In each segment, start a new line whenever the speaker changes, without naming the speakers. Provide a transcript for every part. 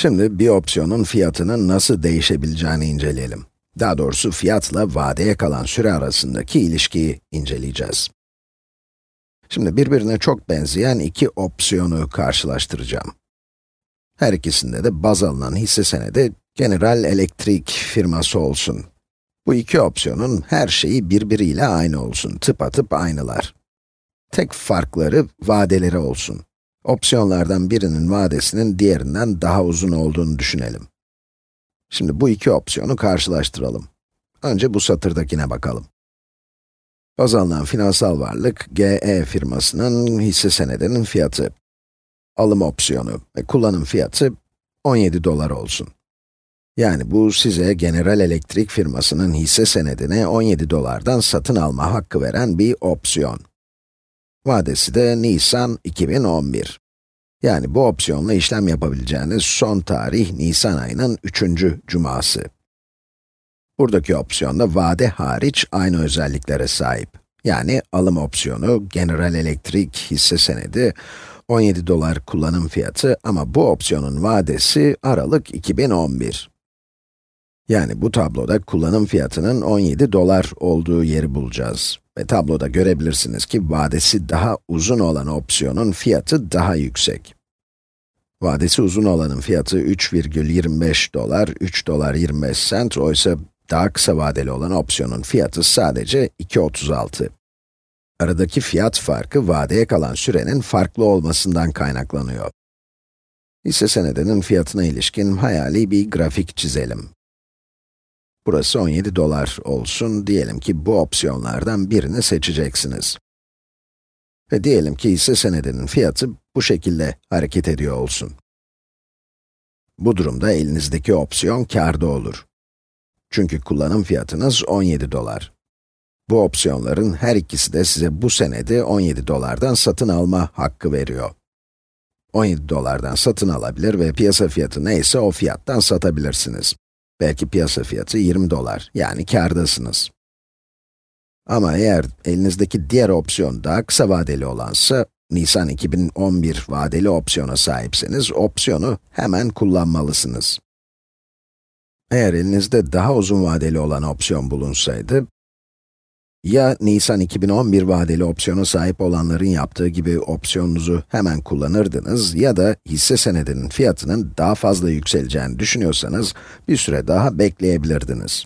Şimdi bir opsiyonun fiyatının nasıl değişebileceğini inceleyelim. Daha doğrusu fiyatla vadeye kalan süre arasındaki ilişkiyi inceleyeceğiz. Şimdi birbirine çok benzeyen iki opsiyonu karşılaştıracağım. Her ikisinde de baz alınan hisse senedi General Electric firması olsun. Bu iki opsiyonun her şeyi birbiriyle aynı olsun, tıpatıp aynılar. Tek farkları vadeleri olsun. Opsiyonlardan birinin vadesinin diğerinden daha uzun olduğunu düşünelim. Şimdi bu iki opsiyonu karşılaştıralım. Önce bu satırdakine bakalım. Baz alınan finansal varlık, GE firmasının hisse senedinin fiyatı. Alım opsiyonu ve kullanım fiyatı 17 dolar olsun. Yani bu size General Electric firmasının hisse senedini 17 dolardan satın alma hakkı veren bir opsiyon. Vadesi de Nisan 2011. Yani bu opsiyonla işlem yapabileceğiniz son tarih Nisan ayının 3. cuması. Buradaki opsiyonda vade hariç aynı özelliklere sahip. Yani alım opsiyonu, General Electric hisse senedi, 17 dolar kullanım fiyatı ama bu opsiyonun vadesi Aralık 2011. Yani bu tabloda kullanım fiyatının 17 dolar olduğu yeri bulacağız. Ve tabloda görebilirsiniz ki vadesi daha uzun olan opsiyonun fiyatı daha yüksek. Vadesi uzun olanın fiyatı 3,25 dolar, 3 dolar 25 cent, oysa daha kısa vadeli olan opsiyonun fiyatı sadece 2.36. Aradaki fiyat farkı vadeye kalan sürenin farklı olmasından kaynaklanıyor. Hisse senedinin fiyatına ilişkin hayali bir grafik çizelim. Burası 17 dolar olsun, diyelim ki bu opsiyonlardan birini seçeceksiniz. Ve diyelim ki hisse senedinin fiyatı bu şekilde hareket ediyor olsun. Bu durumda elinizdeki opsiyon kârda olur. Çünkü kullanım fiyatınız 17 dolar. Bu opsiyonların her ikisi de size bu senedi 17 dolardan satın alma hakkı veriyor. 17 dolardan satın alabilir ve piyasa fiyatı neyse o fiyattan satabilirsiniz. Belki piyasa fiyatı 20 dolar, yani kârdasınız. Ama eğer elinizdeki diğer opsiyon daha kısa vadeli olansa, Nisan 2011 vadeli opsiyona sahipseniz, opsiyonu hemen kullanmalısınız. Eğer elinizde daha uzun vadeli olan opsiyon bulunsaydı, ya Nisan 2011 vadeli opsiyona sahip olanların yaptığı gibi opsiyonunuzu hemen kullanırdınız ya da hisse senedinin fiyatının daha fazla yükseleceğini düşünüyorsanız bir süre daha bekleyebilirdiniz.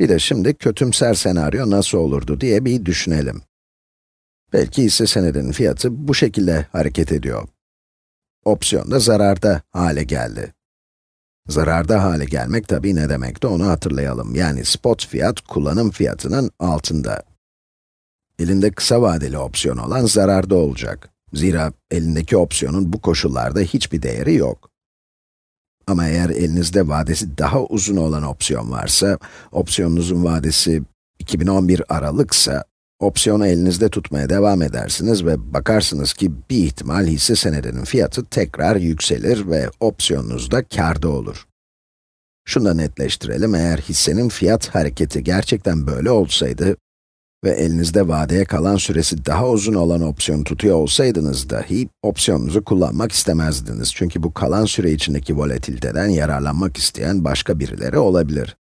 Bir de şimdi kötümser senaryo nasıl olurdu diye bir düşünelim. Belki hisse senedinin fiyatı bu şekilde hareket ediyor. Opsiyon da zararda hale geldi. Zararda hale gelmek tabii ne demekti onu hatırlayalım. Yani spot fiyat kullanım fiyatının altında. Elinde kısa vadeli opsiyon olan zararda olacak. Zira elindeki opsiyonun bu koşullarda hiçbir değeri yok. Ama eğer elinizde vadesi daha uzun olan opsiyon varsa, opsiyonunuzun vadesi 2011 Aralıksa, opsiyonu elinizde tutmaya devam edersiniz ve bakarsınız ki bir ihtimal hisse senedinin fiyatı tekrar yükselir ve opsiyonunuz da kârda olur. Şunu da netleştirelim, eğer hissenin fiyat hareketi gerçekten böyle olsaydı ve elinizde vadeye kalan süresi daha uzun olan opsiyonu tutuyor olsaydınız dahi, opsiyonunuzu kullanmak istemezdiniz. Çünkü bu kalan süre içindeki volatiliteden yararlanmak isteyen başka birileri olabilir.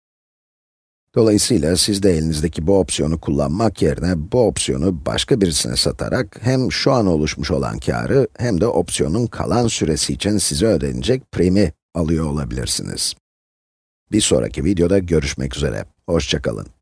Dolayısıyla siz de elinizdeki bu opsiyonu kullanmak yerine bu opsiyonu başka birisine satarak hem şu an oluşmuş olan karı hem de opsiyonun kalan süresi için size ödenecek primi alıyor olabilirsiniz. Bir sonraki videoda görüşmek üzere. Hoşçakalın.